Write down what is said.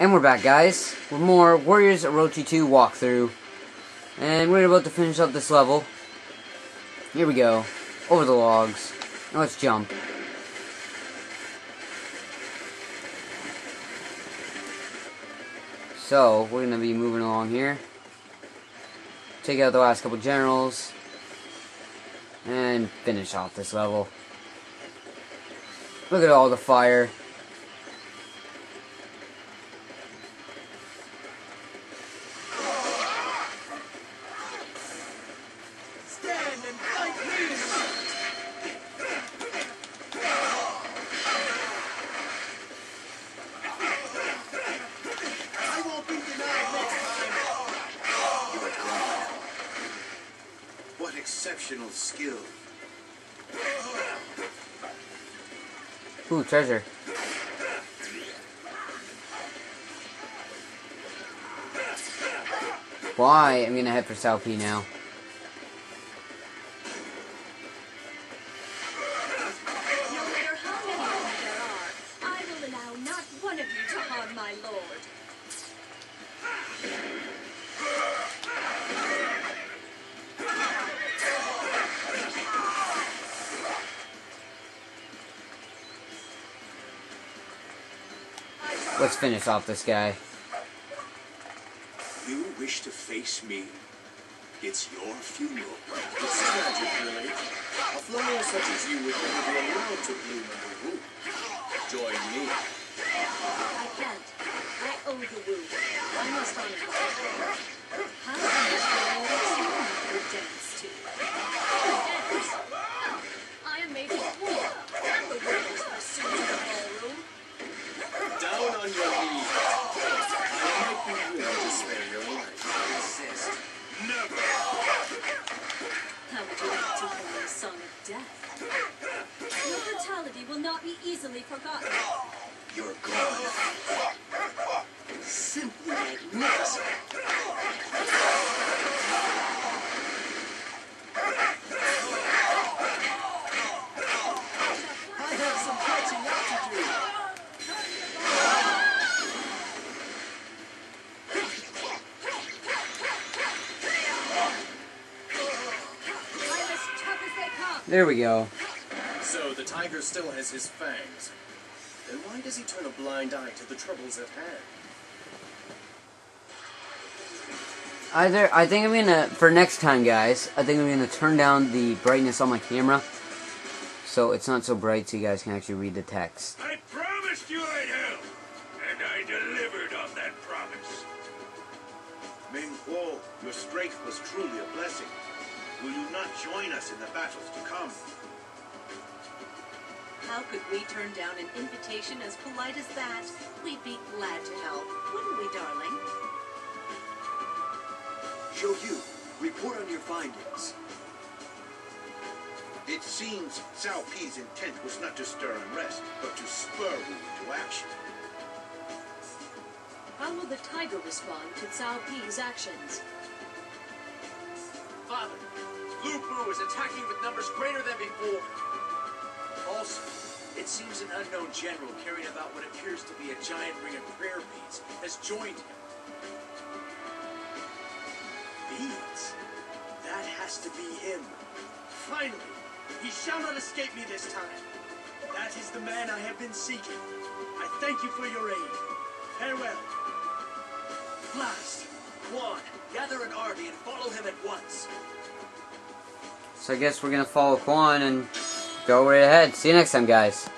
And we're back, guys, with more Warriors Orochi 2 walkthrough. And we're about to finish up this level. Here we go. Over the logs. Now let's jump. So, we're going to be moving along here. Take out the last couple generals. And finish off this level. Look at all the fire. Exceptional skill. Ooh, treasure. Why? I'm gonna head for South now. Let's finish off this guy. You wish to face me? It's your funeral. It's tragic, really. A flower such as you would never be allowed to bloom under Wu. Join me. I can't. I owe the Wu. I must honor it. How much do I death? Your brutality will not be easily forgotten. There we go. So the tiger still has his fangs. Then why does he turn a blind eye to the troubles at hand? Either I think I'm gonna for next time, guys. I think I'm gonna turn down the brightness on my camera, so it's not so bright, so you guys can actually read the text. I promised you I'd help, and I delivered on that promise. Meng Huo, your strength was truly a blessing. Will you not join us in the battles to come? How could we turn down an invitation as polite as that? We'd be glad to help, wouldn't we, darling? Zhou Yu, report on your findings. It seems Cao Pi's intent was not to stir unrest, but to spur Wu into action. How will the tiger respond to Cao Pi's actions? Father, Lu Bu is attacking with numbers greater than before. Also, it seems an unknown general carrying about what appears to be a giant ring of prayer beads has joined him. Beads? That has to be him. Finally, he shall not escape me this time. That is the man I have been seeking. I thank you for your aid. Farewell. Blast! Quan, gather an army and follow him at once. So I guess we're gonna follow Quan and go right ahead. See you next time, guys.